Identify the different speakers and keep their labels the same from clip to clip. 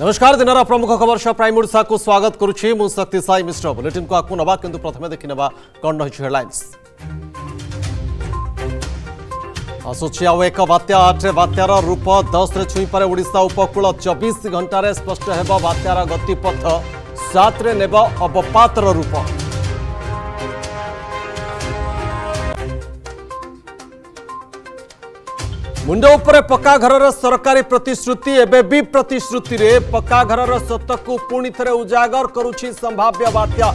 Speaker 1: नमस्कार दिन प्रमुख खबर सह प्राइम ओडा को स्वागत करुशक्ति साई मिश्र बुलेटिन को आपको नवा कि प्रथम देखने कौन रही हेडलैंस आसुची आउ एक बात्या आठ बात्यार रूप दस रे छुईपे ओडा उपकूल चबीश घंटे स्पष्ट होत्यार गतिपथ सतरे नेब अवपातर रूप ମୁଣ୍ଡ ଉପରେ ପକ୍କା ଘରର ସରକାରୀ ପ୍ରତିଶ୍ରୁତି ଏବେ ବି ପ୍ରତିଶ୍ରୁତିରେ ପକ୍କା ଘରର ସତକୁ ପୁଣି ଥରେ ଉଜାଗର କରୁଛି ସମ୍ଭାବ୍ୟ ବାତ୍ୟା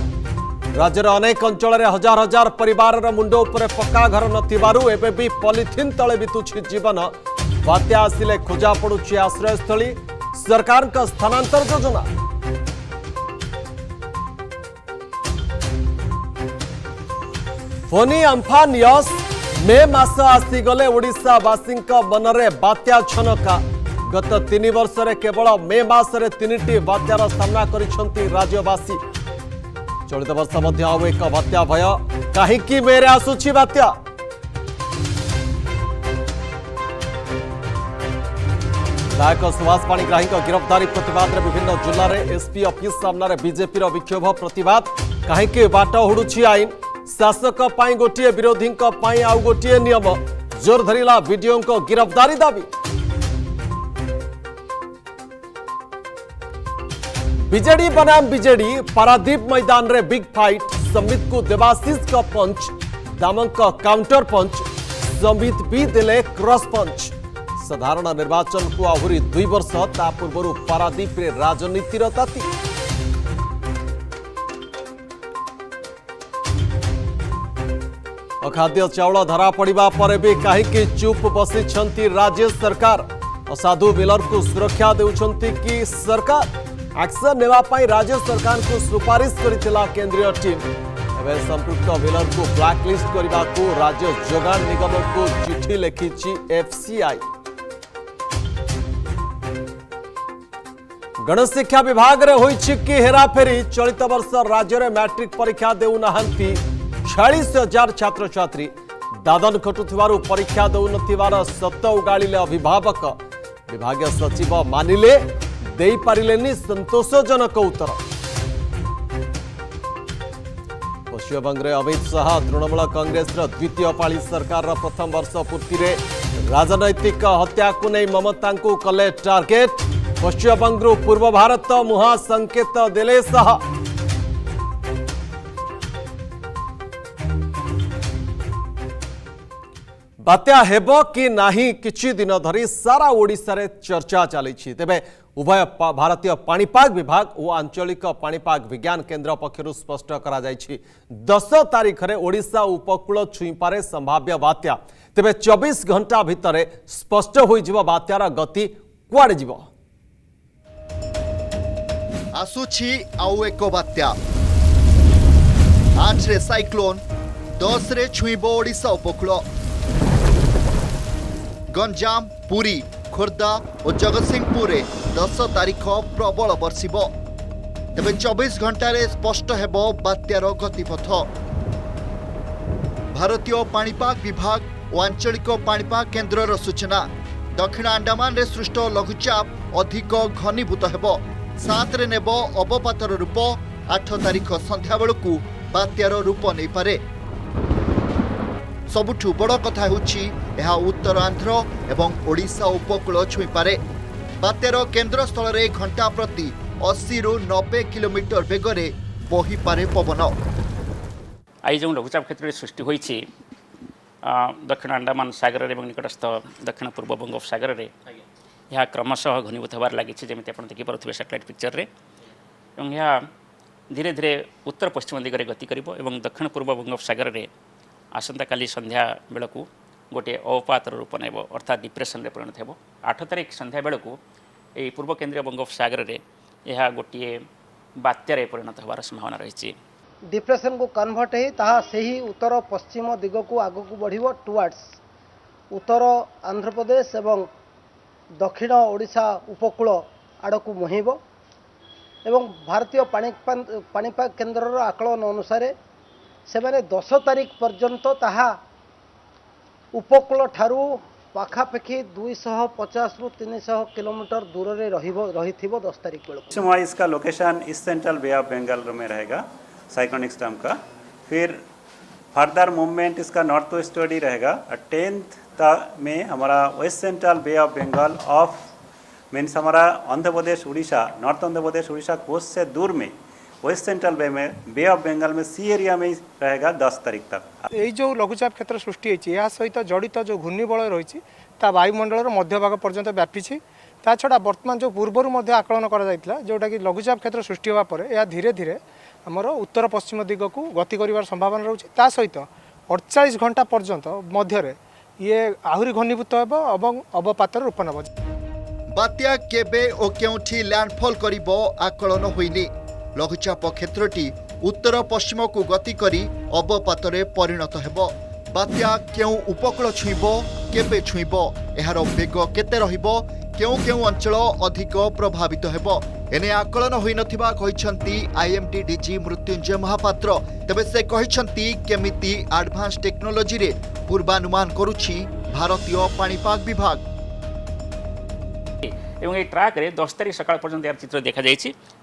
Speaker 1: ରାଜ୍ୟର ଅନେକ ଅଞ୍ଚଳରେ ହଜାର ହଜାର ପରିବାରର ମୁଣ୍ଡ ଉପରେ ପକ୍କା ଘର ନଥିବାରୁ ଏବେ ବି ପଲିଥିନ୍ ତଳେ ବିତୁଛି ଜୀବନ ବାତ୍ୟା ଆସିଲେ ଖୋଜା ପଡ଼ୁଛି ଆଶ୍ରୟସ୍ଥଳୀ ସରକାରଙ୍କ ସ୍ଥାନାନ୍ତର ଯୋଜନା ଫୋନି ଆମ୍ଫାନ୍ ୟସ୍ मे मस आसीगले ओावासी मन बात्या छनका गत तीन वर्ष केवल मे मसटी बात्यार सामना कर राज्यवासी चलित वर्ष आउ एक बात्या भय कहीं मेरे आसुची बात्या नायक सुभाष पाणीग्राही गिरफ्तारी प्रतवाद विभिन्न जिले में एसपी अफिस्मन विजेपि विक्षोभ प्रतवाद कहीं बाट हुड़ू आईन शासक गोटे विरोधी आउ गोटे नियम जोर धरला विडीओं गिरफ्तारी दाबी बीजेडी बनाम बीजेडी पारादीप मैदान रे बिग फाइट समित को देवाशीष का पंच दामन का काउंटर पंच समित भी देले क्रॉस पंच साधारण निर्वाचन को आहुरी दुई वर्ष ता पूर्व पारादीप रे राजनीतिर ताती अखाद्य चाउल धरा पड़ा पर भी कहीं चुप बस राज्य सरकार असाधु बिलर को सुरक्षा दे सरकार एक्शन ने राज्य सरकार को सुपारिश कर संपुक्त बिलर को ब्लाकलिस्ट करने को राज्य जोगाण निगम को चिठी लिखि एफसीआई गणशिक्षा विभाग में हो हेराफेरी चलित बर्ष राज्य में मैट्रिक परीक्षा देना ଛୟାଳିଶ ହଜାର ଛାତ୍ରଛାତ୍ରୀ ଦାଦନ ଖଟୁଥିବାରୁ ପରୀକ୍ଷା ଦେଉନଥିବାର ସତ ଉଗାଳିଲେ ଅଭିଭାବକ ବିଭାଗୀୟ ସଚିବ ମାନିଲେ ଦେଇପାରିଲେନି ସନ୍ତୋଷଜନକ ଉତ୍ତର ପଶ୍ଚିମବଙ୍ଗରେ ଅମିତ ଶାହା ତୃଣମୂଳ କଂଗ୍ରେସର ଦ୍ୱିତୀୟ ପାଳି ସରକାରର ପ୍ରଥମ ବର୍ଷ ପୂର୍ତ୍ତିରେ ରାଜନୈତିକ ହତ୍ୟାକୁ ନେଇ ମମତାଙ୍କୁ କଲେ ଟାର୍ଗେଟ୍ ପଶ୍ଚିମବଙ୍ଗରୁ ପୂର୍ବ ଭାରତ ମୁହାଁ ସଙ୍କେତ ଦେଲେ ଶାହା বাত্যা হব কি না কিছু দিন ধর সারা ওড়শার চর্চা চালছে তবে উভয় ভারতীয় পাপাগ বিভাগ ও আঞ্চলিক পাপাগ বিজ্ঞান কেন্দ্র পক্ষ স্পষ্ট করা যাই দশ তারিখে ওড়শা উপকূল ছুঁপারে সম্ভাব্য বাত্যা তবে চবিশ ঘণ্টা ভিতরে স্পষ্ট হয়ে যাব বাত্যার গতি
Speaker 2: কুয়াড়ে যাব আসুছি আউ এক বাত্যা আঠরে সাইক্লোন দশরে ছুঁব ওড়শা উপকূল ଗଞ୍ଜାମ ପୁରୀ ଖୋର୍ଦ୍ଧା ଓ ଜଗତସିଂହପୁରରେ ଦଶ ତାରିଖ ପ୍ରବଳ ବର୍ଷିବ ତେବେ ଚବିଶ ଘଣ୍ଟାରେ ସ୍ପଷ୍ଟ ହେବ ବାତ୍ୟାର ଗତିପଥ ଭାରତୀୟ ପାଣିପାଗ ବିଭାଗ ଓ ଆଞ୍ଚଳିକ ପାଣିପାଗ କେନ୍ଦ୍ରର ସୂଚନା ଦକ୍ଷିଣ ଆଣ୍ଡାମାନରେ ସୃଷ୍ଟ ଲଘୁଚାପ ଅଧିକ ଘନୀଭୂତ ହେବ ସାତରେ ନେବ ଅବପାତର ରୂପ ଆଠ ତାରିଖ ସନ୍ଧ୍ୟାବେଳକୁ ବାତ୍ୟାର ରୂପ ନେଇପାରେ ସବୁଠୁ ବଡ଼ କଥା ହେଉଛି ଏହା ଉତ୍ତରାନ୍ଧ୍ର ଏବଂ ଓଡ଼ିଶା ଉପକୂଳ ଛୁଇଁପାରେ ବାତ୍ୟାର କେନ୍ଦ୍ରସ୍ଥଳରେ ଘଣ୍ଟା ପ୍ରତି ଅଶୀରୁ ନବେ କିଲୋମିଟର ବେଗରେ ବହିପାରେ ପବନ
Speaker 3: ଆଜି ଯେଉଁ ଲଘୁଚାପ କ୍ଷେତ୍ରରେ ସୃଷ୍ଟି ହୋଇଛି ଦକ୍ଷିଣ ଆଣ୍ଡାମାନ ସାଗରରେ ଏବଂ ନିକଟସ୍ଥ ଦକ୍ଷିଣ ପୂର୍ବ ବଙ୍ଗୋପସାଗରରେ ଏହା କ୍ରମଶଃ ଘନୀଭୂତ ହେବାର ଲାଗିଛି ଯେମିତି ଆପଣ ଦେଖିପାରୁଥିବେ ସାଟେଲାଇଟ୍ ପିକ୍ଚରରେ ଏବଂ ଏହା ଧୀରେ ଧୀରେ ଉତ୍ତର ପଶ୍ଚିମ ଦିଗରେ ଗତି କରିବ ଏବଂ ଦକ୍ଷିଣ ପୂର୍ବ ବଙ୍ଗୋପସାଗରରେ ଆସନ୍ତାକାଲି ସନ୍ଧ୍ୟାବେଳକୁ ଗୋଟିଏ ଅପାତର ରୂପ ନେବ ଅର୍ଥାତ୍ ଡିପ୍ରେସନ୍ରେ ପରିଣତ ହେବ ଆଠ ତାରିଖ ସନ୍ଧ୍ୟାବେଳକୁ ଏହି ପୂର୍ବ କେନ୍ଦ୍ରୀୟ ବଙ୍ଗୋପସାଗରରେ ଏହା ଗୋଟିଏ ବାତ୍ୟାରେ ପରିଣତ ହେବାର ସମ୍ଭାବନା ରହିଛି
Speaker 4: ଡିପ୍ରେସନ୍କୁ କନଭର୍ଟ ହେଇ ତାହା ସେହି ଉତ୍ତର ପଶ୍ଚିମ ଦିଗକୁ ଆଗକୁ ବଢ଼ିବ ଟୁୱାର୍ଡ଼ସ୍ ଉତ୍ତର ଆନ୍ଧ୍ରପ୍ରଦେଶ ଏବଂ ଦକ୍ଷିଣ ଓଡ଼ିଶା ଉପକୂଳ ଆଡ଼କୁ ମୁହିଁବ ଏବଂ ଭାରତୀୟ ପାଣିପାଗ କେନ୍ଦ୍ରର ଆକଳନ ଅନୁସାରେ दस ଦଶ ତାରିଖ ताकूल ठू पखापाखि दुईश पचास रु तीन शह कोमीटर दूर से रही थी दस तारीख
Speaker 5: समय इसका location east central Bay of Bengal में रहेगा साइक्लोनिक स्टम का फिर फर्दर मूवमेंट इसका नॉर्थ वेस्ट ही रहेगा टेंथ में हमारा west central Bay of Bengal of means हमारा आंध्र प्रदेश उड़ीसा नॉर्थ आंध्र प्रदेश उड़ीसा कोस्ट से दूर में वेस्ट सेंट्रल बे में बे ऑफ बेंगाल में सी एरिया में ही रहेगा दस तारीख तक
Speaker 6: यही जो लघुचाप क्षेत्र सृष्टि या सहित जड़ित जो घूर्णिबल रही वायुमंडल मध्यभाग पर्यटन व्यापी তা ছড়া বর্তমান যে পূর্বর মধ্যে আকলন করা যাইতলা যেটা কি লঘুচাপ ক্ষেত্র সৃষ্টি হওয়া পরে এ ধীরে ধীরে আমার উত্তর পশ্চিম দিগকু গতি করিবার সম্ভাবনা রয়েছে তা সহিত অড়চাশ ঘন্টা পর্যন্ত মধ্যে ইয়ে আহরি ঘনীভূত হব এবং অবপাতর রূপ নেব
Speaker 2: বাত্যা কেবে ও কেউঠি ল্যান্ডফল করিব আকলন হইনি ଲଘୁଚାପ କ୍ଷେତ୍ରଟି ଉତ୍ତର ପଶ୍ଚିମକୁ ଗତି କରି ଅବପାତରେ ପରିଣତ ହେବ ବାତ୍ୟା କେଉଁ ଉପକୂଳ ଛୁଇଁବ କେବେ ଛୁଇଁବ ଏହାର ବେଗ କେତେ ରହିବ କେଉଁ କେଉଁ ଅଞ୍ଚଳ ଅଧିକ ପ୍ରଭାବିତ ହେବ ଏନେ ଆକଳନ ହୋଇନଥିବା କହିଛନ୍ତି ଆଇଏମ୍ଡି ଡିଜି ମୃତ୍ୟୁଞ୍ଜୟ ମହାପାତ୍ର ତେବେ ସେ କହିଛନ୍ତି କେମିତି ଆଡଭାନ୍ସ ଟେକ୍ନୋଲୋଜିରେ ପୂର୍ବାନୁମାନ କରୁଛି ଭାରତୀୟ ପାଣିପାଗ ବିଭାଗ
Speaker 3: এবং এই ট্রাকরে দশ তারিখ সকাল পর্যন্ত এর চিত্র দেখা যাই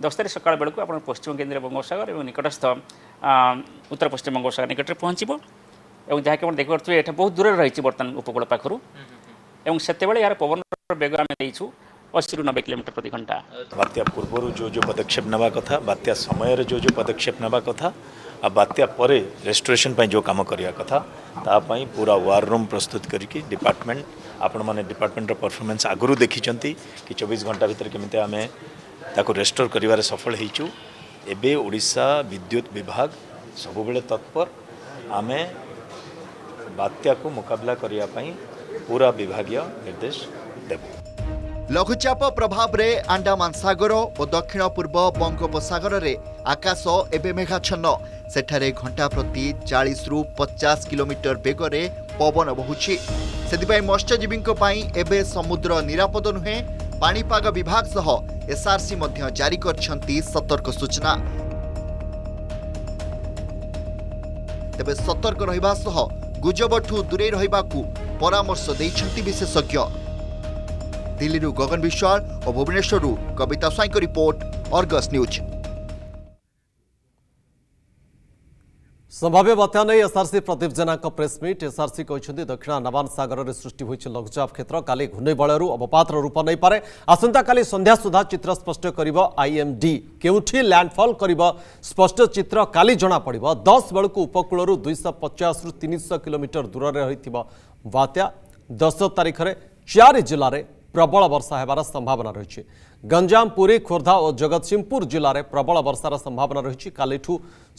Speaker 3: দশ তারিখ সকাল বেড়ে আপনার পশ্চিম কেন্দ্রীয় বঙ্গোপসাগর এবং নিকটস্থ উত্তর পশ্চিম বঙ্গোপসাগর নিকটরে পৌঁছব এবং যাকে আপনার দেখিপারে এটা বহু দূরে রয়েছে বর্তমান উপকূল পাখর এবং সেতবে এর পবনর বেগ আমি দিয়েছু अशी नबे किलोमीटर
Speaker 7: प्रति घंटा बात्या पूर्व जो जो पदक्षेप नवा कथा बात्या समय जो जो पदक्षेप नवा कथा आ बात्या पर रेस्टोरेसन जो कम करवा कथा तापाई पूरा वार रूम प्रस्तुत करके डिपार्टमेंट ଆପଣମାନେ ଡିପାର୍ଟମେଣ୍ଟର ପରଫର୍ମାନ୍ସ ଆଗରୁ ଦେଖିଛନ୍ତି କି ଚବିଶ ଘଣ୍ଟା ଭିତରେ କେମିତି ଆମେ ତାକୁ ରେଷ୍ଟୋର କରିବାରେ ସଫଳ ହେଇଛୁ ଏବେ ଓଡ଼ିଶା ବିଦ୍ୟୁତ ବିଭାଗ ସବୁବେଳେ ତତ୍ପର ଆମେ ବାତ୍ୟାକୁ ମୁକାବିଲା କରିବା ପାଇଁ ପୁରା ବିଭାଗୀୟ ନିର୍ଦ୍ଦେଶ ଦେବୁ
Speaker 2: ଲଘୁଚାପ ପ୍ରଭାବରେ ଆଣ୍ଡାମାନ ସାଗର ଓ ଦକ୍ଷିଣ ପୂର୍ବ ବଙ୍ଗୋପସାଗରରେ ଆକାଶ ଏବେ ମେଘାଚ୍ଛନ୍ନ ସେଠାରେ ଘଣ୍ଟା ପ୍ରତି ଚାଳିଶରୁ ପଚାଶ କିଲୋମିଟର ବେଗରେ ପବନ ବହୁଛି ସେଥିପାଇଁ ମତ୍ସ୍ୟଜୀବୀଙ୍କ ପାଇଁ ଏବେ ସମୁଦ୍ର ନିରାପଦ ନୁହେଁ ପାଣିପାଗ ବିଭାଗ ସହ ଏସ୍ଆର୍ସି ମଧ୍ୟ ଜାରି କରିଛନ୍ତି ସତର୍କ ସୂଚନା ତେବେ ସତର୍କ ରହିବା ସହ ଗୁଜବଠୁ ଦୂରେଇ ରହିବାକୁ ପରାମର୍ଶ ଦେଇଛନ୍ତି ବିଶେଷଜ୍ଞ ଦିଲ୍ଲୀରୁ ଗଗନ ବିଶ୍ୱାଳ ଓ ଭୁବନେଶ୍ୱରରୁ କବିତା ସ୍ୱାଇଁଙ୍କ ରିପୋର୍ଟ ଅର୍ଗସ୍ ନ୍ୟୁଜ୍
Speaker 1: ସମ୍ଭାବ୍ୟ ବାତ୍ୟା ନେଇ ଏସ୍ଆର୍ସି ପ୍ରଦୀପ ଜେନାଙ୍କ ପ୍ରେସ୍ମିଟ୍ ଏସ୍ଆର୍ସି କହିଛନ୍ତି ଦକ୍ଷିଣ ଆଣ୍ଡାମାନ ସାଗରରେ ସୃଷ୍ଟି ହୋଇଛି ଲଘୁଚାପ କ୍ଷେତ୍ର କାଲି ଘୂର୍ଣ୍ଣିବଳୟରୁ ଅବପାତର ରୂପ ନେଇପାରେ ଆସନ୍ତାକାଲି ସନ୍ଧ୍ୟା ସୁଦ୍ଧା ଚିତ୍ର ସ୍ପଷ୍ଟ କରିବ ଆଇଏମ୍ଡି କେଉଁଠି ଲ୍ୟାଣ୍ଡଫଲ୍ କରିବ ସ୍ପଷ୍ଟ ଚିତ୍ର କାଲି ଜଣାପଡ଼ିବ ଦଶ ବେଳକୁ ଉପକୂଳରୁ ଦୁଇଶହ ପଚାଶରୁ ତିନିଶହ କିଲୋମିଟର ଦୂରରେ ରହିଥିବ ବାତ୍ୟା ଦଶ ତାରିଖରେ ଚାରି ଜିଲ୍ଲାରେ प्रबल वर्षा होवार संभावना रही है गंजाम पुरी खोर्धा और जगत सिंहपुर जिले में प्रबल वर्षार संभावना रही कालीठ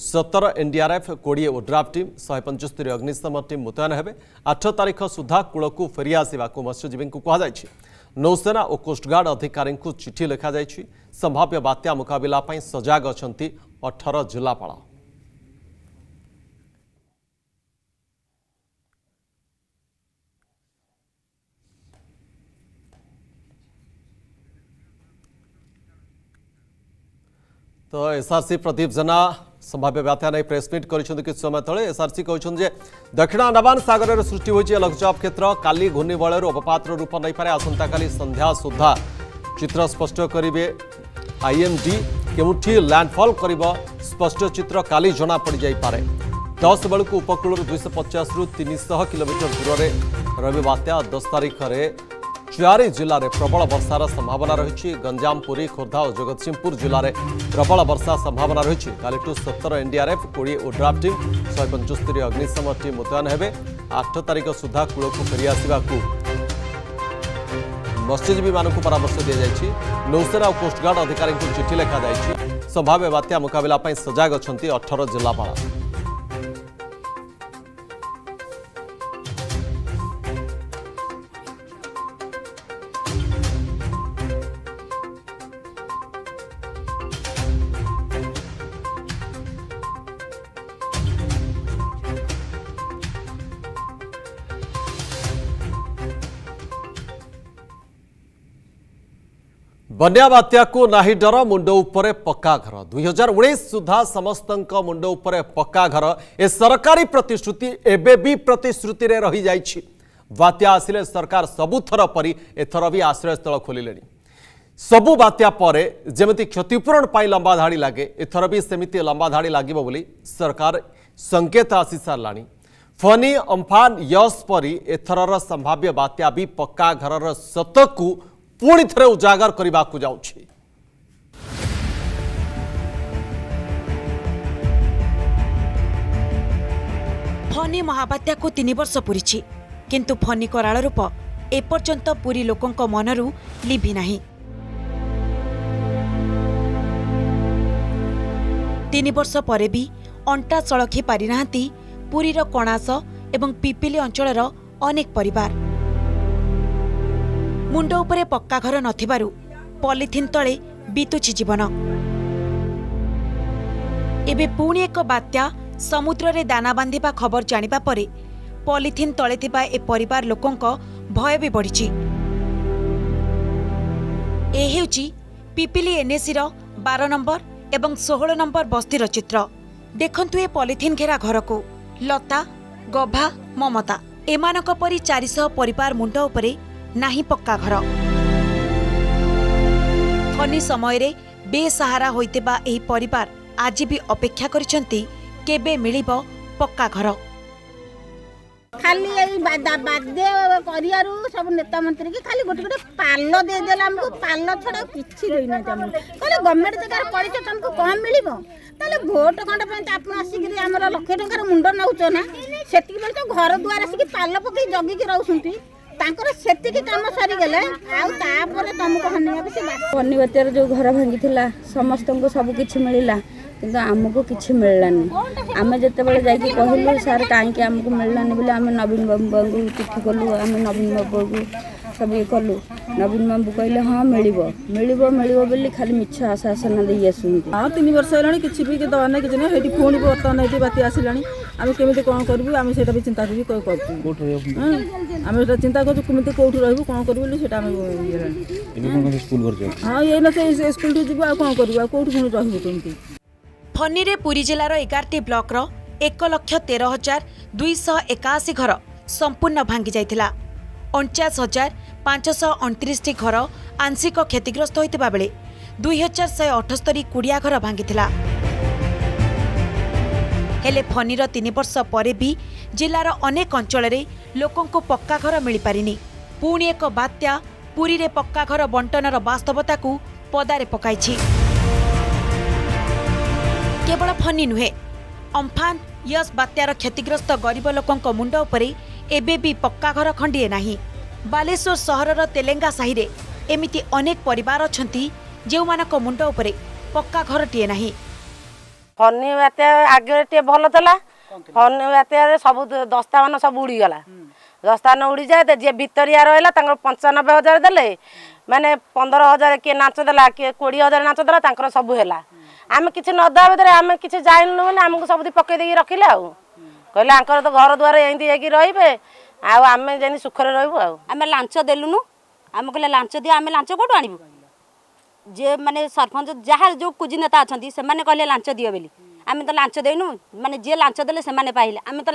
Speaker 1: सतर एनडीआरएफ कोड़े ओड्राफ टीम शहे पंचस्तरी अग्निशम टीम मुतयन है आठ तारीख सुधा कूल को फेरी आसवाक मत्स्यजीवी को कहुई नौसेना और कोस्टगार्ड अधिकारी चिठी लिखाई संभाव्य बात्या मुकबिला सजग अठर जिलापा तो एसआरसी प्रदीप जेना संभाव्य व्याथा नहीं प्रेसमिट कर किसी समय तेज एसआरसी कहते दक्षिण आंदामान सगर में सृष्टि हो लघुचाप क्षेत्र काली घूर्णिवयर अवपात रूप नहीं पाए आसंता का संध्या सुधा चित्र स्पष्ट करे आईएम डी के लैंडफल कर स्पष्ट चित्र काली जना पड़ जापे दस बेलू उपकूल दुईश पचास रु तीन शह कोमीटर दूर रत्या दस तारिखर खिलारी जिले में प्रबल वर्षार संभावना रही गंजाम पुरी खोर्धा और जगत सिंहपुर जिले में प्रबल वर्षा संभावना रही कालीठ सतर एनडीआरएफ कोड़े ओड्राफ टीम शहे पंचस्तरी अग्निशम टीम मुतयन है आठ तारिख सुधा कूल को फेरी आसवा मत्स्यजीवी परामर्श दी नौसेना और कोस्टगार्ड अधिकारी चिठी लिखाई संभाव्य बात्या मुकबिला सजग अठर जिलापा ବନ୍ୟା ବାତ୍ୟାକୁ ନାହିଁ ଡର ମୁଣ୍ଡ ଉପରେ ପକ୍କା ଘର ଦୁଇ ହଜାର ଉଣେଇଶ ସୁଦ୍ଧା ସମସ୍ତଙ୍କ ମୁଣ୍ଡ ଉପରେ ପକ୍କା ଘର ଏ ସରକାରୀ ପ୍ରତିଶ୍ରୁତି ଏବେ ବି ପ୍ରତିଶ୍ରୁତିରେ ରହିଯାଇଛି ବାତ୍ୟା ଆସିଲେ ସରକାର ସବୁଥର ପରି ଏଥର ବି ଆଶ୍ରୟସ୍ଥଳ ଖୋଲିଲେଣି ସବୁ ବାତ୍ୟା ପରେ ଯେମିତି କ୍ଷତିପୂରଣ ପାଇଁ ଲମ୍ବା ଧାଡ଼ି ଲାଗେ ଏଥର ବି ସେମିତି ଲମ୍ବା ଧାଡ଼ି ଲାଗିବ ବୋଲି ସରକାର ସଙ୍କେତ ଆସିସାରିଲାଣି ଫନି ଅମ୍ଫାନ ୟସ୍ ପରି ଏଥରର ସମ୍ଭାବ୍ୟ ବାତ୍ୟା ବି ପକ୍କା ଘରର ସତକୁ ପୁଣି ଥରେ ଉଜାଗର କରିବାକୁ ଯାଉଛି
Speaker 8: ଫନି ମହାବାତ୍ୟାକୁ ତିନି ବର୍ଷ ପୂରିଛି କିନ୍ତୁ ଫନି କରାଳ ରୂପ ଏପର୍ଯ୍ୟନ୍ତ ପୁରୀ ଲୋକଙ୍କ ମନରୁ ଲିଭି ନାହିଁ ତିନି ବର୍ଷ ପରେ ବି ଅଣ୍ଟା ସଳଖି ପାରିନାହାନ୍ତି ପୁରୀର କଣାସ ଏବଂ ପିପିଲି ଅଞ୍ଚଳର ଅନେକ ପରିବାର ମୁଣ୍ଡ ଉପରେ ପକ୍କା ଘର ନଥିବାରୁ ପଲିଥିନ୍ ତଳେ ବିତୁଛି ଜୀବନ ଏବେ ପୁଣି ଏକ ବାତ୍ୟା ସମୁଦ୍ରରେ ଦାନା ବାନ୍ଧିବା ଖବର ଜାଣିବା ପରେ ପଲିଥିନ୍ ତଳେ ଥିବା ଏ ପରିବାର ଲୋକଙ୍କ ଭୟ ବି ବଢ଼ିଛି ଏ ହେଉଛି ପିପିଲି ଏନ୍ଏସିର ବାର ନମ୍ବର ଏବଂ ଷୋହଳ ନମ୍ବର ବସ୍ତିର ଚିତ୍ର ଦେଖନ୍ତୁ ଏ ପଲିଥିନ୍ ଘେରା ଘରକୁ ଲତା ଗଭା ମମତା ଏମାନଙ୍କ ପରି ଚାରିଶହ ପରିବାର ମୁଣ୍ଡ ଉପରେ ନାହିଁ ପକ୍କା ଘର ଫନି ସମୟରେ ବେସାହାରା ହୋଇଥିବା ଏହି ପରିବାର ଆଜି ବି ଅପେକ୍ଷା କରିଛନ୍ତି କେବେ ମିଳିବ ପକ୍କା ଘର
Speaker 9: ଖାଲି ଏଇ ବାଧ୍ୟ କରିବାରୁ ସବୁ ନେତା ମନ୍ତ୍ରୀ କି ଖାଲି ଗୋଟେ ଗୋଟେ ପାଲ ଦେଇଦେଲେ ଆମକୁ ପାଲ ଛଡ଼ା କିଛି ଦେଇନାହାନ୍ତି ଆମକୁ କହିଲେ ଗଭର୍ଣ୍ଣମେଣ୍ଟ ଜାଗାରେ କରିଛ ତମକୁ କମ୍ ମିଳିବ ତାହେଲେ ଭୋଟ ଖଣ୍ଡ ପାଇଁ ତ ଆପଣ ଆସିକିରି ଆମର ଲକ୍ଷେ ଟଙ୍କାର ମୁଣ୍ଡ ନେଉଛ ନା ସେତିକି ବେଳେ ତ ଘର ଦୁଆର ଆସିକି ପାଲ ପକେଇ ଜଗିକି ରହୁଛନ୍ତି ତାଙ୍କର ସେତିକି କାମ ସରିଗଲେ ଆଉ ତାପରେ ତମକୁ ହନେଇବାକୁ ସେ
Speaker 10: ବନ୍ୟା ବାତ୍ୟାରେ ଯେଉଁ ଘର ଭାଙ୍ଗିଥିଲା ସମସ୍ତଙ୍କୁ ସବୁ କିଛି ମିଳିଲା किमको किसी मिललानी आम जिते जाल सार कहीं आमको मिललानी बोले आम नवीन बाबू बाबू चिठी कलु आम नवीन बाबू को सब ये
Speaker 11: कलु नवीन बाबू कहले हाँ मिल मिल मिल खाली मिछ आशा आसना दे आस हाँ तीन वर्ष होगा किसी भी दवा ना किसी ना पुणी बर्तमान ये बात आसा आम कमी कौन करूँ आम से भी चिंता करी आम चिंता करमी कौटू रही कौन कर हाँ ये ना स्कूल जी कौन करूँ कौटू पुणी रही
Speaker 8: ଫନିରେ ପୁରୀ ଜିଲ୍ଲାର ଏଗାରଟି ବ୍ଲକର ଏକ ଲକ୍ଷ ତେର ହଜାର ଦୁଇଶହ ଏକାଅଶୀ ଘର ସମ୍ପୂର୍ଣ୍ଣ ଭାଙ୍ଗିଯାଇଥିଲା ଅଣଚାଶ ହଜାର ପାଞ୍ଚଶହ ଅଣତିରିଶଟି ଘର ଆଂଶିକ କ୍ଷତିଗ୍ରସ୍ତ ହୋଇଥିବା ବେଳେ ଦୁଇହଜାର ଶହେ ଅଠସ୍ତରୀ କୁଡ଼ିଆ ଘର ଭାଙ୍ଗିଥିଲା ହେଲେ ଫନିର ତିନି ପରେ ବି ଜିଲ୍ଲାର ଅନେକ ଅଞ୍ଚଳରେ ଲୋକଙ୍କୁ ପକ୍କା ଘର ମିଳିପାରିନି ପୁଣି ଏକ ବାତ୍ୟା ପୁରୀରେ ପକ୍କା ବଣ୍ଟନର ବାସ୍ତବତାକୁ ପଦାରେ ପକାଇଛି କେବଳ ଫନି ନୁହେଁ ଅମ୍ଫାନ ୟସ୍ ବାତ୍ୟାର କ୍ଷତିଗ୍ରସ୍ତ ଗରିବ ଲୋକଙ୍କ ମୁଣ୍ଡ ଉପରେ ଏବେ ବି ପକ୍କା ଘର ଖଣ୍ଡିଏ ନାହିଁ ବାଲେଶ୍ୱର ସହରର ତେଲେଙ୍ଗା ସାହିରେ ଏମିତି ଅନେକ ପରିବାର ଅଛନ୍ତି ଯେଉଁମାନଙ୍କ ମୁଣ୍ଡ ଉପରେ ପକ୍କା ଘରଟିଏ ନାହିଁ
Speaker 12: ଫନି ବାତ୍ୟା ଆଗରେ ଟିକେ ଭଲ ଥିଲା ଫନି ବାତ୍ୟାରେ ସବୁ ଦସ୍ତାବାନ ସବୁ ଉଡ଼ିଗଲା ଦସ୍ତାମାନ ଉଡ଼ିଯାଏ ଯିଏ ଭିତରିଆ ରହିଲା ତାଙ୍କର ପଞ୍ଚାନବେ ହଜାର ଦେଲେ ମାନେ ପନ୍ଦର ହଜାର କିଏ ନାଚ ଦେଲା କିଏ କୋଡ଼ିଏ ହଜାର ନାଚ ଦେଲା ତାଙ୍କର ସବୁ ହେଲା
Speaker 13: आमे नदे भएर आएपछि जा आमु सबै पकेक रे कहिले त घरदु एउटै जे सुखेर लान्छ दलुन आम कहिले लान्छ दिए आमे लाउनु आणु जे मरपञ्चा से अहिलेसम्म कहिले लान्छ दिए बोली अनि त लान्छनौ मि लान्छले लामु त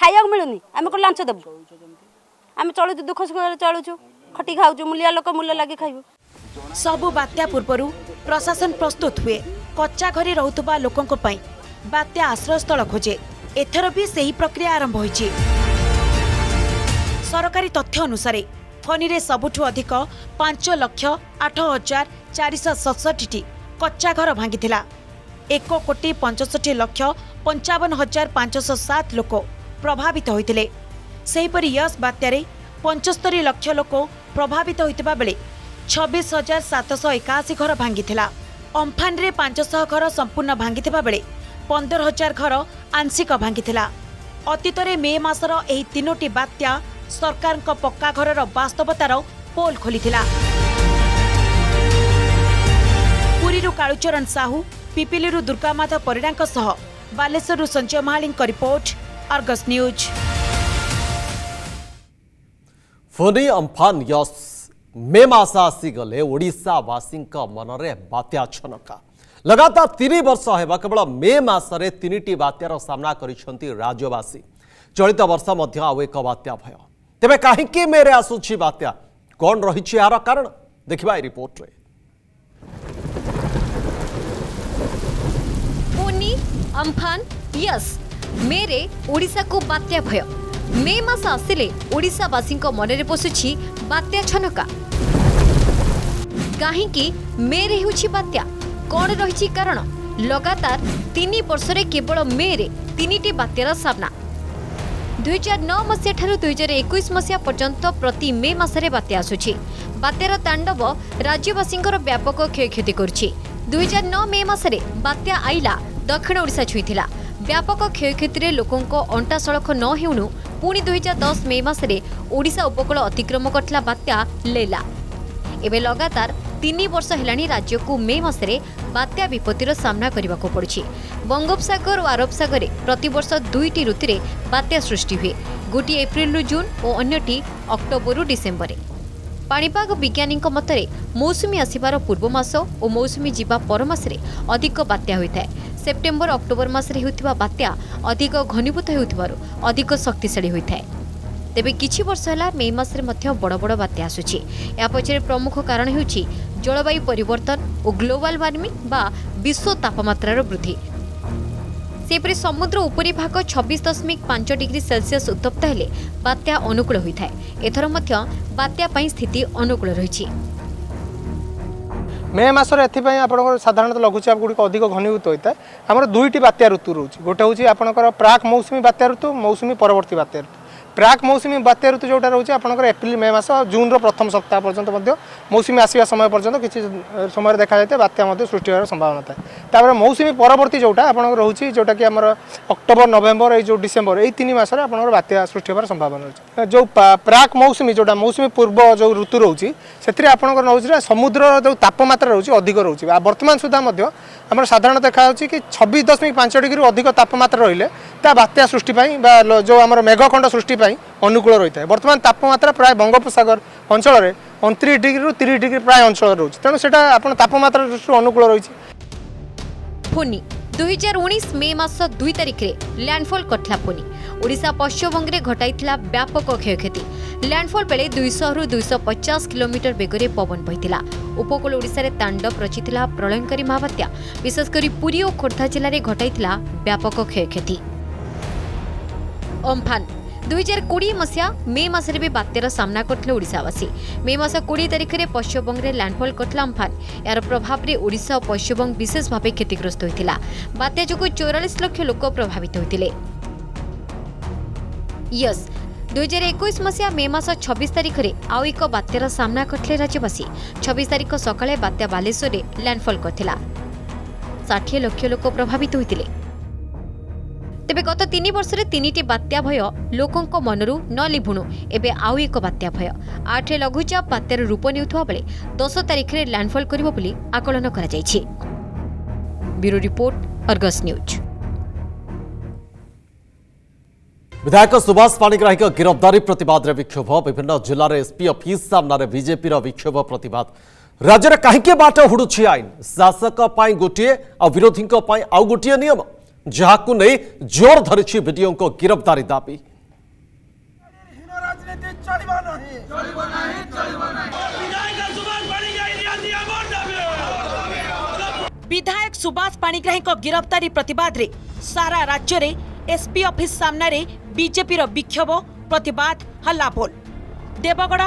Speaker 13: खाइ मिठो लान्छु आम चलु दुख सुख चलुछु खटि खाऊु लोक मूल्य लगि
Speaker 8: खाइबु सबू बात्या पूर्वहरू প্রশাসন প্রস্তুত হুয়ে কচ্চা ঘরে রহুবা লোক বাত্যা আশ্রয়স্থল খোঁজে এথর বি সেই প্রক্রিয়া আরম্ভ হয়েছে সরকারি তথ্য অনুসারে ফণীরে সবুঠু অধিক পাঁচ লক্ষ আঠ হাজার চারিশ সতষঠিটি কচ্চা ঘর ভাঙ্গিলা এক কোটি পঞ্চষঠি লক্ষ পঞ্চাবন হাজার পাঁচশ সাত লোক প্রভাবিত হয়েছে সেইপরি ইয়স বাত্যার পঞ্চস্তরি লক্ষ লোক প্রভাবিত হয়ে বেড়ে ଛବିଶ ହଜାର ସାତଶହ ଏକାଅଶୀ ଘର ଭାଙ୍ଗିଥିଲା ଅମ୍ଫାନରେ ପାଞ୍ଚଶହ ଘର ସମ୍ପୂର୍ଣ୍ଣ ଭାଙ୍ଗିଥିବା ବେଳେ ପନ୍ଦର ହଜାର ଘର ଆଂଶିକ ଭାଙ୍ଗିଥିଲା ଅତୀତରେ ମେ ମାସର ଏହି ତିନୋଟି ବାତ୍ୟା ସରକାରଙ୍କ ପକ୍କା ଘରର ବାସ୍ତବତାର ପୋଲ୍ ଖୋଲିଥିଲା ପୁରୀରୁ କାଳୁଚରଣ ସାହୁ ପିପିଲିରୁ ଦୁର୍ଗାମାଧ ପରିଡ଼ାଙ୍କ ସହ ବାଲେଶ୍ୱରରୁ Sanjay ମହାଳିଙ୍କ report Argus news
Speaker 1: Fani Amphan Yaas मे मस आसीगले ओडावासी मनरे बात्या छनका लगातार तीन वर्ष होगा केवल मे मसटी बात्यार सामना कर राज्यवासी चलित बर्ष एक बात्या भय तेरे कहीं मेरे आसूरी बात्या कौन रही यार कारण देखा रिपोर्ट रे अम्फान यस
Speaker 14: मेरे ओडा को बात्या भय মে মাস আসলে ওড়শাবাসী মনে পশুছি বাত্যা ছনকা কাহি মেরে হচ্ছে বাত্যা কণ রয়েছে কারণ লগাতার তিন বর্ষে কেবল মেরে তিনটি বাত্যার সামনা দুই হাজার নয় মশিয়া ঠার দুই হাজার একুশ মশিয়া পর্যন্ত প্রতি মে মাসে বাত্যা আসুছি বাত্যার তাণ্ডব রাজ্যবাসীঙ্কর ব্যাপক ক্ষয়ক্ষতি করছে দুই হাজার নয় মে মাসে বাত্যা আইলা দক্ষিণ ওড়শা ছুঁই ব্যাপক ক্ষয়ক্ষতিরে লোক অণ্টাশলখ ন হেউণু ପୁଣି ଦୁଇହଜାର ଦଶ ମେ ମାସରେ ଓଡ଼ିଶା ଉପକୂଳ ଅତିକ୍ରମ କରିଥିଲା ବାତ୍ୟା ଲେଲା ଏବେ ଲଗାତାର ତିନି ବର୍ଷ ହେଲାଣି ରାଜ୍ୟକୁ ମେ ମାସରେ ବାତ୍ୟା ବିପତ୍ତିର ସାମ୍ନା କରିବାକୁ ପଡ଼ୁଛି ବଙ୍ଗୋପସାଗର ଓ ଆରବ ସାଗରରେ ପ୍ରତିବର୍ଷ ଦୁଇଟି ଋତୁରେ ବାତ୍ୟା ସୃଷ୍ଟି ହୁଏ ଗୋଟିଏ ଏପ୍ରିଲରୁ ଜୁନ୍ ଓ ଅନ୍ୟଟି ଅକ୍ଟୋବରରୁ ଡିସେମ୍ବରରେ ପାଣିପାଗ ବିଜ୍ଞାନୀଙ୍କ ମତରେ ମୌସୁମୀ ଆସିବାର ପୂର୍ବ ମାସ ଓ ମୌସୁମୀ ଯିବା ପର ମାସରେ ଅଧିକ ବାତ୍ୟା ହୋଇଥାଏ ସେପ୍ଟେମ୍ବର ଅକ୍ଟୋବର ମାସରେ ହେଉଥିବା ବାତ୍ୟା ଅଧିକ ଘନୀଭୂତ ହେଉଥିବାରୁ ଅଧିକ ଶକ୍ତିଶାଳୀ ହୋଇଥାଏ ତେବେ କିଛି ବର୍ଷ ହେଲା ମେ ମାସରେ ମଧ୍ୟ ବଡ଼ ବଡ଼ ବାତ୍ୟା ଆସୁଛି ଏହା ପଛରେ ପ୍ରମୁଖ କାରଣ ହେଉଛି ଜଳବାୟୁ ପରିବର୍ତ୍ତନ ଓ ଗ୍ଲୋବାଲ୍ ୱାର୍ମିଂ ବା ବିଶ୍ୱ ତାପମାତ୍ରାର ବୃଦ୍ଧି ସେହିପରି ସମୁଦ୍ର ଉପରିଭାଗ ଛବିଶ ଦଶମିକ ପାଞ୍ଚ ଡିଗ୍ରୀ ସେଲସିୟସ୍ ଉତ୍ତପ୍ତ ହେଲେ ବାତ୍ୟା ଅନୁକୂଳ ହୋଇଥାଏ ଏଥର ମଧ୍ୟ ବାତ୍ୟା ପାଇଁ
Speaker 6: স্থিতি অনুকূল রয়েছে মে মাসের এপাই আপনার সাধারণত লঘুচাপ গুড়ি অধিক ঘনীভূত হয়ে থাকে আমার দুইটি বাত্যা ঋতু রয়েছে গোটে হচ্ছে আপনার প্রাক মৌসুমী বাত্যা ঋতু মৌসুমী পরবর্তী বাত্যা ঋতু प्राक प्राक् मौसुमी बात्यातु जोटा रहेछ एप्रिल मे मास जून र प्रथम सप्ताह पर्यन्त मौसमी आसिया समय पर्थ्यो कि समय देखा बात्या सृष्टि सृष्टिको संभावना थाए तर मौसमी पवर्ती जोटा आपो जोटा कि आम अक्टोबर नभेम्बर यो जो डिसेम्बर यो तिन मासहरू बात्या सृष्टि सम्भावना जो प्राक मौसमी जोटा मौसमी पूर्व जो ऋतु रुच्छ आपस समुद्र र जो तपामत्रा अधिक रुच्छु बर्तमान सुधा मेरो ଆମର ସାଧାରଣ ଦେଖାଯାଉଛି କି ଛବିଶ ଦଶମିକ ପାଞ୍ଚ ଡିଗ୍ରୀରୁ ଅଧିକ ତାପମାତ୍ରା ରହିଲେ ତା ବାତ୍ୟା ସୃଷ୍ଟି ପାଇଁ ବା ଯେଉଁ ଆମର ମେଘଖଣ୍ଡ ସୃଷ୍ଟି ପାଇଁ ଅନୁକୂଳ ରହିଥାଏ ବର୍ତ୍ତମାନ ତାପମାତ୍ରା ପ୍ରାୟ ବଙ୍ଗୋପସାଗର ଅଞ୍ଚଳରେ ଅଣତିରିଶ ଡିଗ୍ରୀରୁ ତିରିଶ ଡିଗ୍ରୀ ପ୍ରାୟ ଅଞ୍ଚଳରେ ରହୁଛି ତେଣୁ ସେଇଟା ଆପଣ ତାପମାତ୍ରା ଦୃଷ୍ଟିରୁ ଅନୁକୂଳ ରହିଛି
Speaker 14: ଫୋନି ଦୁଇହଜାର ଉଣେଇଶ ମେ ମାସ ଦୁଇ ତାରିଖରେ ଲ୍ୟାଣ୍ଡଫଲ୍ କରିଥିଲା ଫୋନି ଓଡ଼ିଶା ପଶ୍ଚିମବଙ୍ଗରେ ଘଟାଇଥିଲା ବ୍ୟାପକ କ୍ଷୟକ୍ଷତି ଲ୍ୟାଣ୍ଡଫଲ୍ ବେଳେ ଦୁଇଶହରୁ ଦୁଇଶହ ପଚାଶ କିଲୋମିଟର ବେଗରେ ପବନ ବହିଥିଲା ଉପକୂଳ ଓଡ଼ିଶାରେ ତାଣ୍ଡବ ରଚିଥିଲା ପ୍ରଳୟଙ୍କରୀ ମହାବାତ୍ୟା ବିଶେଷ କରି ପୁରୀ ଓ ଖୋର୍ଦ୍ଧା ଜିଲ୍ଲାରେ ଘଟାଇଥିଲା ବ୍ୟାପକ କ୍ଷୟକ୍ଷତି ଅମ୍ଫାନ ଦୁଇହଜାର କୋଡ଼ିଏ ମସିହା ମେ ମାସରେ ବି ବାତ୍ୟାର ସାମ୍ନା କରିଥିଲେ ଓଡ଼ିଶାବାସୀ ମେ ମାସ କୋଡ଼ିଏ ତାରିଖରେ ପଶ୍ଚିମବଙ୍ଗରେ ଲ୍ୟାଣ୍ଡଫଲ୍ କରିଥିଲା ଅମ୍ଫାନ ଏହାର ପ୍ରଭାବରେ ଓଡ଼ିଶା ଓ ପଶ୍ଚିମବଙ୍ଗ ବିଶେଷ ଭାବେ କ୍ଷତିଗ୍ରସ୍ତ ହୋଇଥିଲା ବାତ୍ୟା ଯୋଗୁଁ ଚଉରାଳିଶ ଲକ୍ଷ ଲୋକ ପ୍ରଭାବିତ ହୋଇଥିଲେ ୟସ୍ ଦୁଇହଜାର ଏକୋଇଶ ମସିହା ମେ ମାସ ଛବିଶ ତାରିଖରେ ଆଉ ଏକ ବାତ୍ୟାର ସାମ୍ନା କରିଥିଲେ ରାଜ୍ୟବାସୀ ଛବିଶ ତାରିଖ ସକାଳେ ବାତ୍ୟା ବାଲେଶ୍ୱରରେ ଲ୍ୟାଣ୍ଡଫଲ୍ କରିଥିଲା ଷାଠିଏ ଲକ୍ଷ ଲୋକ ପ୍ରଭାବିତ ହୋଇଥିଲେ ତେବେ ଗତ ତିନି ବର୍ଷରେ ତିନିଟି ବାତ୍ୟା ଭୟ ଲୋକଙ୍କ ମନରୁ ନ ଲିଭୁଣୁ ଏବେ ଆଉ ଏକ ବାତ୍ୟା ଭୟ ଆଠରେ ଲଘୁଚାପ ବାତ୍ୟାର ରୂପ ନେଉଥିବା ବେଳେ ଦଶ ତାରିଖରେ ଲ୍ୟାଣ୍ଡଫଲ୍ କରିବ ବୋଲି ଆକଳନ କରାଯାଇଛି ବ୍ୟୁରୋ ରିପୋର୍ଟ ଅର୍ଗସ୍ ନ୍ୟୁଜ୍
Speaker 1: ବିଧାୟକ ସୁବାସ ପାଣିଗ୍ରାହୀଙ୍କ ଗିରଫଦାରୀ ପ୍ରତିବାଦରେ ବିକ୍ଷୋଭ ବିଭିନ୍ନ ଜିଲ୍ଲାରେ ଏସ୍ପି ଅଫିସ୍ ସାମ୍ନାରେ ବିଜେପିର ବିକ୍ଷୋଭ ପ୍ରତିବାଦ ରାଜ୍ୟରେ କାହିଁକି ବାଟ ହୁଡ଼ୁଛି ଆଇନ ଶାସକ ପାଇଁ ଗୋଟିଏ ଆଉ ବିରୋଧୀଙ୍କ ପାଇଁ ଆଉ ଗୋଟିଏ ନିୟମ जहां को જાહકુને જોર ધરીછી વિડીઓંકો गिरफ्तारी
Speaker 8: દાબી विधायक सुभाष पाणिग्राही गिरफ्तारी प्रतिवाद रे सारा राज्य रे एसपी ऑफिस सामने रे बीजेपी रो विक्षोभ प्रतिवाद हल्लाबोल देवगढ़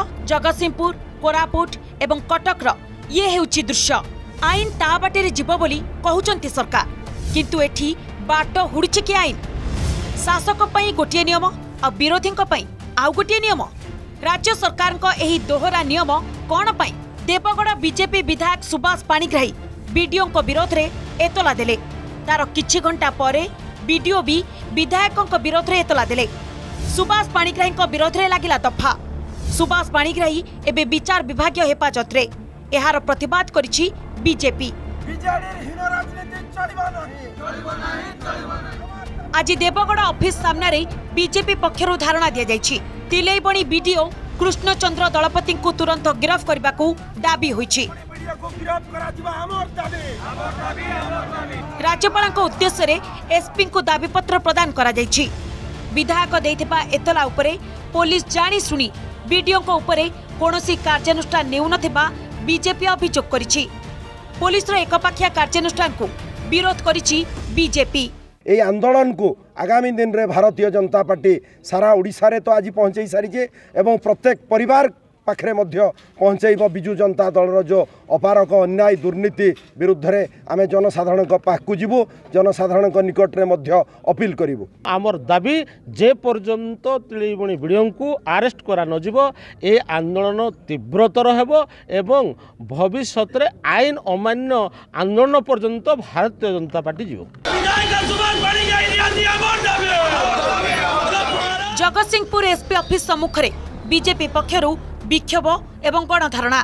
Speaker 8: सिंहपुर कोरापुट एवं कटक रो ये हेउची दृश्य आईन ता रे जीव बोली कहउचंती सरकार किंतु एठी ବାଟ ହୁଡ଼ିଚିକି ଆଇନ ଶାସକ ପାଇଁ ଗୋଟିଏ ନିୟମ ଆଉ ବିରୋଧୀଙ୍କ ପାଇଁ ଆଉ ଗୋଟିଏ ନିୟମ ରାଜ୍ୟ ସରକାରଙ୍କ ଏହି ଦୋହରା ନିୟମ କ'ଣ ପାଇଁ ଦେବଗଡ଼ ବିଜେପି ବିଧାୟକ ସୁବାସ ପାଣିଗ୍ରାହୀ ବିଡିଓଙ୍କ ବିରୋଧରେ ଏତଲା ଦେଲେ ତାର କିଛି ଘଣ୍ଟା ପରେ ବିଡିଓ ବି ବିଧାୟକଙ୍କ ବିରୋଧରେ ଏତଲା ଦେଲେ ସୁବାସ ପାଣିଗ୍ରାହୀଙ୍କ ବିରୋଧରେ ଲାଗିଲା ଦଫା ସୁବାସ ପାଣିଗ୍ରାହୀ ଏବେ ବିଚାର ବିଭାଗୀୟ ହେପାଜତରେ ଏହାର ପ୍ରତିବାଦ କରିଛି ବିଜେପି ବିଜେଡି ଆଜି ଦେବଗଡ଼ ଅଫିସ୍ ସାମ୍ନାରେ ବିଜେପି ପକ୍ଷରୁ ଧାରଣା ଦିଆଯାଇଛି ତିଲେଇବଣି ବିଡିଓ କୃଷ୍ଣଚନ୍ଦ୍ର ଦଳପତିଙ୍କୁ ତୁରନ୍ତ ଗିରଫ କରିବାକୁ ଦାବି ହୋଇଛି ରାଜ୍ୟପାଳଙ୍କ ଉଦ୍ଦେଶ୍ୟରେ ଏସ୍ପିଙ୍କୁ ଦାବିପତ୍ର ପ୍ରଦାନ କରାଯାଇଛି ବିଧାୟକ ଦେଇଥିବା ଏତଲା ଉପରେ ପୋଲିସ ଜାଣିଶୁଣି ବିଡିଓଙ୍କ ଉପରେ କୌଣସି କାର୍ଯ୍ୟାନୁଷ୍ଠାନ ନେଉନଥିବା ବିଜେପି ଅଭିଯୋଗ କରିଛି ପୋଲିସର ଏକପାଖିଆ କାର୍ଯ୍ୟାନୁଷ୍ଠାନକୁ বিরোধ করেছি বিজেপি
Speaker 15: এই আন্দোলন কু আগামী দিনে ভারতীয় জনতা পার্টি সারা ওড়শার তো আজ পৌঁছাই সারিছে এবং প্রত্যেক পরিবার ପାଖରେ ମଧ୍ୟ ପହଞ୍ଚାଇବ ବିଜୁ ଜନତା ଦଳର ଯେଉଁ ଅପାରକ ଅନ୍ୟାୟ ଦୁର୍ନୀତି ବିରୁଦ୍ଧରେ ଆମେ ଜନସାଧାରଣଙ୍କ ପାଖକୁ ଯିବୁ ଜନସାଧାରଣଙ୍କ ନିକଟରେ ମଧ୍ୟ ଅପିଲ କରିବୁ
Speaker 16: ଆମର ଦାବି ଯେ ପର୍ଯ୍ୟନ୍ତ ତିଳିବଣି ବିଡ଼ିଓଙ୍କୁ ଆରେଷ୍ଟ କରାନଯିବ ଏ ଆନ୍ଦୋଳନ ତୀବ୍ରତର ହେବ ଏବଂ ଭବିଷ୍ୟତରେ ଆଇନ ଅମାନ୍ୟ ଆନ୍ଦୋଳନ ପର୍ଯ୍ୟନ୍ତ ଭାରତୀୟ ଜନତା ପାର୍ଟି ଯିବ
Speaker 8: ଜଗତସିଂହପୁର ଏସ୍ପି ଅଫିସ୍ ସମ୍ମୁଖରେ ବିଜେପି ପକ୍ଷରୁ ବିକ୍ଷୋଭ ଏବଂ ଗଣଧାରଣା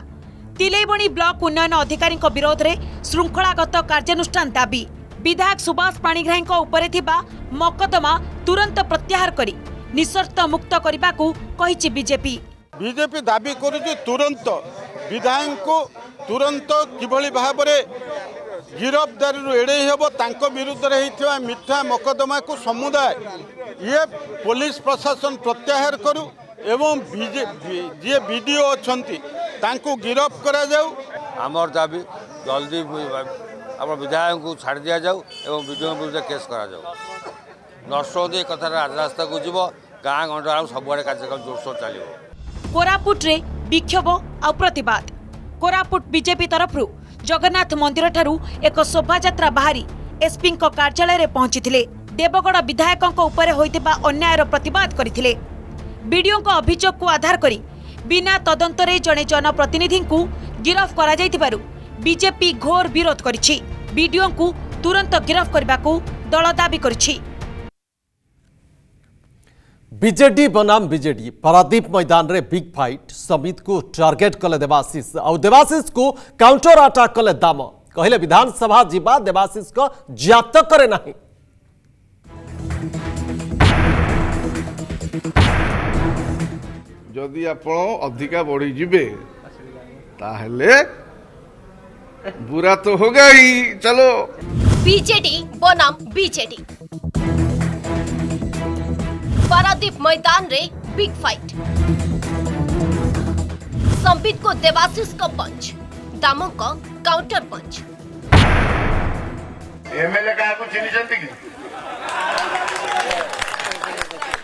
Speaker 8: ତିଲେଇବଣି ବ୍ଲକ ଉନ୍ନୟନ ଅଧିକାରୀଙ୍କ ବିରୋଧରେ ଶୃଙ୍ଖଳାଗତ କାର୍ଯ୍ୟାନୁଷ୍ଠାନ ଦାବି ବିଧାୟକ ସୁବାସ ପାଣିଗ୍ରାହୀଙ୍କ ଉପରେ ଥିବା ମକଦ୍ଦମା ତୁରନ୍ତ ପ୍ରତ୍ୟାହାର କରି ନିଶର୍ତ୍ତ ମୁକ୍ତ କରିବାକୁ କହିଛି ବିଜେପି
Speaker 17: ବିଜେପି ଦାବି କରୁଛି ତୁରନ୍ତ ବିଧାୟକଙ୍କୁ ତୁରନ୍ତ କିଭଳି ଭାବରେ ଗିରଫଦାରୀରୁ ଏଡ଼େଇ ହେବ ତାଙ୍କ ବିରୁଦ୍ଧରେ ହେଇଥିବା ମିଥ୍ୟା ମକଦ୍ଦମାକୁ ସମୁଦାୟ ଇଏ ପୋଲିସ ପ୍ରଶାସନ ପ୍ରତ୍ୟାହାର କରୁ এবং ଯିଏ ବିଡ଼ିଓ ଅଛନ୍ତି ତାଙ୍କୁ ଗିରଫ କରାଯାଉ
Speaker 18: ଆମର ଦାବି ଜଲ୍ଦି ଆମ ବିଧାୟକଙ୍କୁ ଛାଡ଼ି ଦିଆଯାଉ ଏବଂ ବିଡ଼ିଓଙ୍କ ବିରୁଦ୍ଧରେ କେସ୍ କରାଯାଉ ନର୍ସବନ୍ଧୀ ଏ କଥାଟା ରାଜରାସ୍ତାକୁ ଯିବ ଗାଁ ଗଣ୍ଡା ସବୁଆଡ଼େ କାର୍ଯ୍ୟକ୍ରମ ଜୋରସୋର ଚାଲିବ
Speaker 8: କୋରାପୁଟରେ ବିକ୍ଷୋଭ ଆଉ ପ୍ରତିବାଦ କୋରାପୁଟ ବିଜେପି ତରଫରୁ ଜଗନ୍ନାଥ ମନ୍ଦିରଠାରୁ ଏକ ଶୋଭାଯାତ୍ରା ବାହାରି ଏସ୍ପିଙ୍କ କାର୍ଯ୍ୟାଳୟରେ ପହଞ୍ଚିଥିଲେ ଦେବଗଡ଼ ବିଧାୟକଙ୍କ ଉପରେ ହୋଇଥିବା ଅନ୍ୟାୟର ପ୍ରତିବାଦ କରିଥିଲେ विडीओ अभोग को आधार कर बिना तदंतरे जड़े जनप्रतिनिधि को गिरफ्त घोर विरोध कर तुरंत गिरफ्त करने को दल दावी कर
Speaker 1: बीजेडी बनाम बीजेडी पारादीप मैदान रे बिग फाइट समित को टारगेट कले देवाशिष आ देवाशिष को काउंटर आटाक कले दाम कहले विधानसभा जीवा
Speaker 19: देवाशिष को ज्ञात करे नहीं जदि आप अधिका बढ़ी जीवे बुरा तो होगा ही चलो
Speaker 20: बीजेडी बनाम बीजेडी पारादीप मैदान रे बिग फाइट संबित को देवाशीष का पंच दामों का काउंटर पंच
Speaker 21: एमएलए का कुछ चिन्ह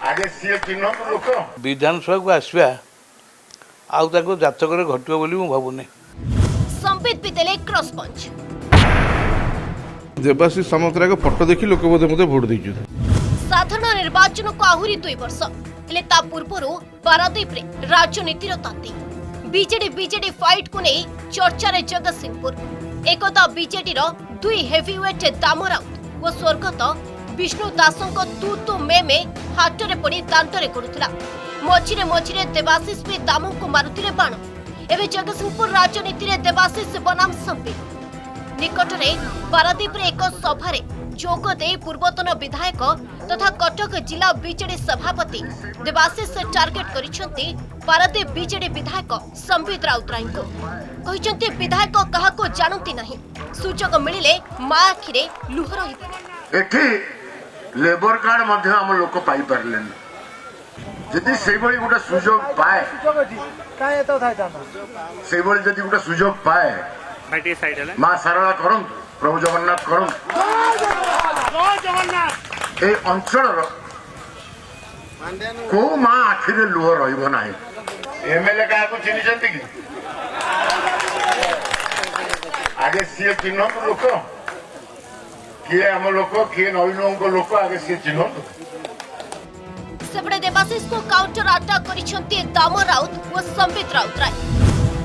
Speaker 21: আজে সিয় চিহ্ন নক
Speaker 22: বিধানসভা কো আসিয়া আউতা কো জাত করে ঘটো বলি
Speaker 20: ম ভাবু নে সম্পিত পিতেলে
Speaker 19: ক্রস পঞ্জ জেবাসি সমগ্র কো পট্ট দেখি লোকবদে মধ্যে
Speaker 20: ভোট দিচু সাধারণ নির্বাচন কো আহুরি দুই বছর তেলে তা পূর্বরো বারাদীবরে রাজ্য নীতিরতাতে বিজেডি বিজেডি ফাইট কো নেই চর্চারে জগসিংহপুর একতা বিজেডি র দুই হেভিওয়েট দামরাউ ও স্বর্গগত विष्णु दास तू तू मे मे हाट में पड़ दातरे करुला मझे मझे देवाशिष भी दामों को मारुले बाण एवं जगत सिंहपुर राजनीति में देवाशिष बनाम संपी निकट में पारादीप एक सभार पूर्वतन विधायक तथा तो कटक जिला विजेडी सभापति देवाशिष टार्गेट करदीप विजे विधायक संबित राउतराय विधायक क्या जानती नहीं
Speaker 21: सुजोग मिले मा आखिरे लुह रही ଲେବର କାର୍ଡ ମଧ୍ୟ ଆମ ଲୋକ ପାଇପାରିଲେନି ଯଦି ସେଇଭଳି ଗୋଟେ ସୁଯୋଗ ପାଏ ସେଇଭଳି ଯଦି ଗୋଟେ ସୁଯୋଗ ପାଏ ମା ସାରଳା କରନ୍ତୁ ପ୍ରଭୁ ଜଗନ୍ନାଥ କରନ୍ତୁ ଏ ଅଞ୍ଚଳର କୋଉ ମା ଆଖିରେ ଲୁହ ରହିବ ନାହିଁ ଏମଏଲଏ କାହାକୁ ଚିହ୍ନିଛନ୍ତି କି ଆଗେ ସିଏ ଚିହ୍ନନ୍ତୁ ଲୋକ କିଏ ଆମ ଲୋକ କିଏ ନବୀନଙ୍କ ଲୋକ ଆଗେ ସିଏ ଚିହ୍ନନ୍ତୁ
Speaker 20: ସେପଟେ ଦେବାଶିଷଙ୍କୁ କାଉଣ୍ଟର ଆଟାକ୍ କରିଛନ୍ତି ଦାମ ରାଉତ ଓ ସମ୍ବିତ ରାଉତରାୟ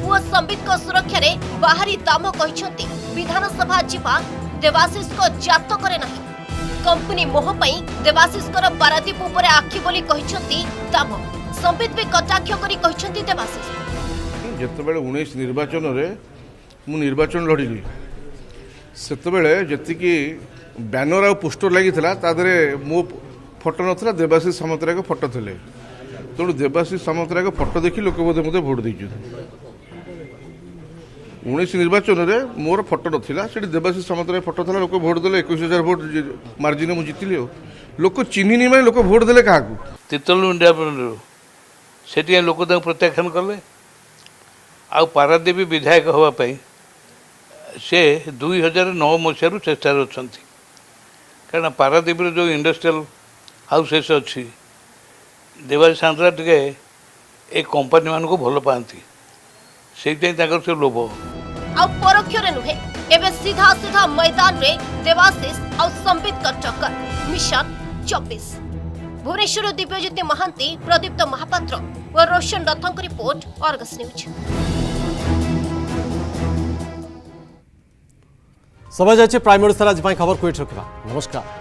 Speaker 20: ପୁଅ ସମ୍ବିତଙ୍କ ସୁରକ୍ଷାରେ ବାହାରି ଦାମ କହିଛନ୍ତି ବିଧାନସଭା ଯିବା ଦେବାଶିଷଙ୍କ ଜାତ କରେ ନାହିଁ କମ୍ପାନୀ ମୋହ ପାଇଁ ଦେବାଶିଷଙ୍କର ପାରାଦୀପ ଉପରେ ଆଖି ବୋଲି କହିଛନ୍ତି ଦାମ ସମ୍ବିତ ବି କଟାକ୍ଷ କରି କହିଛନ୍ତି ଦେବାଶିଷ
Speaker 19: ଯେତେବେଳେ ଉଣେଇଶ ନିର୍ବାଚନରେ ମୁଁ ନିର୍ବାଚନ ଲଢ଼ିଲି ସେତେବେଳେ ଯେତିକି ବ୍ୟାନର ଆଉ ପୋଷ୍ଟର ଲାଗିଥିଲା ତା ଦେହରେ ମୋ ଫଟୋ ନଥିଲା ଦେବାଶିଷ ସାମନ୍ତରାୟଙ୍କ ଫଟୋ ଥିଲେ ତେଣୁ ଦେବାଶିଷ ସାମନ୍ତରାୟଙ୍କ ଫଟୋ ଦେଖି ଲୋକ ବୋଧେ ମୋତେ ଭୋଟ୍ ଦେଇଛନ୍ତି ଉଣେଇଶ ନିର୍ବାଚନରେ ମୋର ଫଟୋ ନଥିଲା ସେଠି ଦେବାଶିଷ ସାମନ୍ତରାୟ ଫଟୋ ଥିଲା ଲୋକ ଭୋଟ ଦେଲେ ଏକୋଇଶ ହଜାର ଭୋଟ ମାର୍ଜିନରେ ମୁଁ ଜିତିଲି ଆଉ ଲୋକ ଚିହ୍ନିନି ମାନେ ଲୋକ ଭୋଟ୍ ଦେଲେ କାହାକୁ
Speaker 22: ତିର୍ତ୍ତୋଲ ଇଣ୍ଡିଆରୁ ବ୍ରାଣ୍ଡରୁ ଲୋକ ତାଙ୍କୁ ପ୍ରତ୍ୟାଖ୍ୟାନ କଲେ ଆଉ ପାରାଦୀପ ବିଧାୟକ ହେବା ପାଇଁ ସେ ଦୁଇ ହଜାର ନଅ ମସିହାରୁ ଚେଷ୍ଟାରେ ଅଛନ୍ତି କାରଣ ପାରାଦ୍ୱୀପରେ ଯେଉଁ ଇଣ୍ଡଷ୍ଟ୍ରିଆଲ ହାଉସେସ୍ ଅଛି ଦେବାଜୀ ସାନ୍ତ୍ରା ଟିକେ ଏ କମ୍ପାନୀମାନଙ୍କୁ ଭଲ ପାଆନ୍ତି ସେଇଥିପାଇଁ ତାଙ୍କର ସେ ଲୋଭ
Speaker 20: ଆଉ ପରୋକ୍ଷରେ ନୁହେଁ ଏବେ ସିଧା ସିଧା ମୈଦାନରେ ଦେବାଶିଷ ଆଉ ସମ୍ବିତଙ୍କ ଟକ୍କର ମିଶନ ଚବିଶ ଭୁବନେଶ୍ୱର ଦିବ୍ୟଜ୍ୟୋତି ମହାନ୍ତି ପ୍ରଦୀପ୍ତ ମହାପାତ୍ର ଓ ରୋଶନ ରଥଙ୍କ ରିପୋର୍ଟ ଅର୍ଗସ ନ୍ୟୁଜ୍
Speaker 1: સમજ છે પ્રાઇમ મિનિસ્ટર આજપાઈ ખબર કોઈ ઠોકવા નમસ્કાર